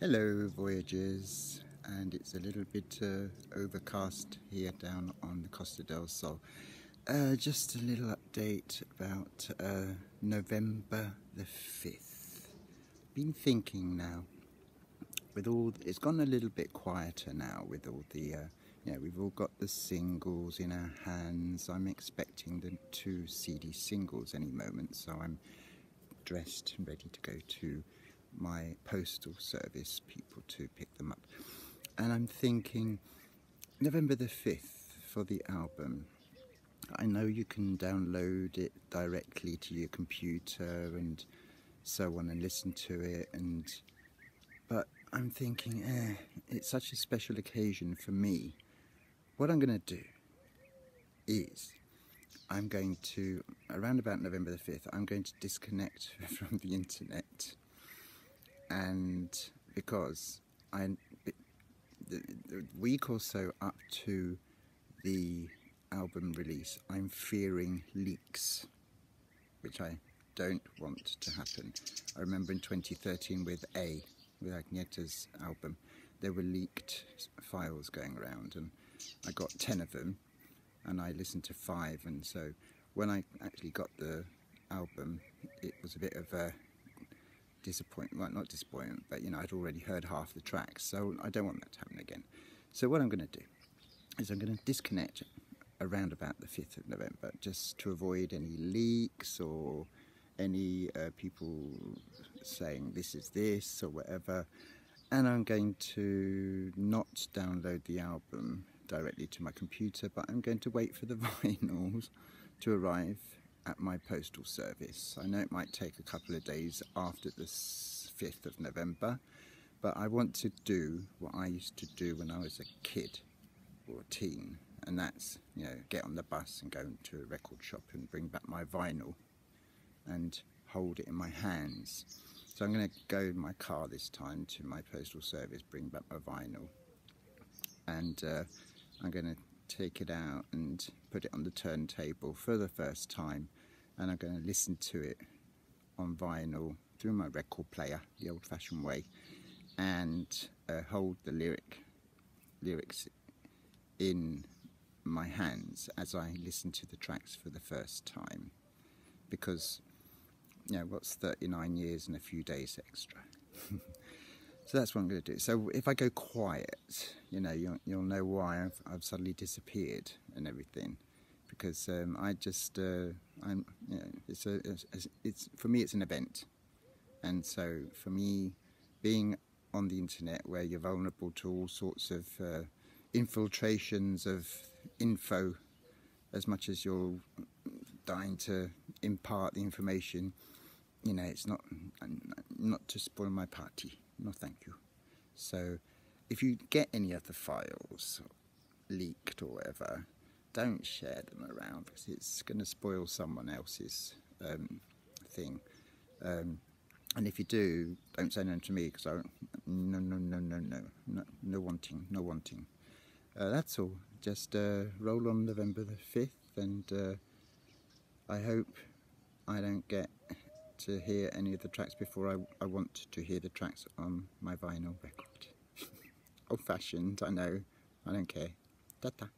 Hello Voyagers and it's a little bit uh, overcast here down on the Costa del Sol. Uh, just a little update about uh, November the 5th. Been thinking now with all, it's gone a little bit quieter now with all the, uh, you we've all got the singles in our hands. I'm expecting the two CD singles any moment so I'm dressed and ready to go to my postal service people to pick them up. And I'm thinking November the 5th for the album. I know you can download it directly to your computer and so on and listen to it and but I'm thinking eh, it's such a special occasion for me. What I'm going to do is I'm going to, around about November the 5th, I'm going to disconnect from the internet and because I the, the week or so up to the album release, I'm fearing leaks, which I don't want to happen. I remember in 2013 with A, with Agnetha's album, there were leaked files going around, and I got 10 of them, and I listened to five, and so when I actually got the album, it was a bit of a disappointment, well not disappointment, but you know I'd already heard half the tracks so I don't want that to happen again. So what I'm going to do is I'm going to disconnect around about the 5th of November just to avoid any leaks or any uh, people saying this is this or whatever and I'm going to not download the album directly to my computer but I'm going to wait for the vinyls to arrive at my postal service. I know it might take a couple of days after the 5th of November, but I want to do what I used to do when I was a kid or a teen, and that's, you know, get on the bus and go to a record shop and bring back my vinyl and hold it in my hands. So I'm going to go in my car this time to my postal service, bring back my vinyl, and uh, I'm going to take it out and put it on the turntable for the first time and I'm going to listen to it on vinyl through my record player the old fashioned way and uh, hold the lyric lyrics in my hands as I listen to the tracks for the first time. Because you know what's 39 years and a few days extra? So that's what I'm going to do. So if I go quiet you know you'll, you'll know why I've, I've suddenly disappeared and everything. Because um, I just uh, I'm you know, it's a it's, it's for me it's an event, and so for me being on the internet where you're vulnerable to all sorts of uh, infiltrations of info as much as you're dying to impart the information you know it's not not to spoil my party. No thank you. So if you get any of the files leaked or whatever don't share them around because it's going to spoil someone else's um, thing. Um, and if you do, don't say no to me because I no no no no no no no wanting no wanting. Uh, that's all. Just uh, roll on November the fifth, and uh, I hope I don't get to hear any of the tracks before I, I want to hear the tracks on my vinyl record. Old fashioned, I know. I don't care. Ta ta.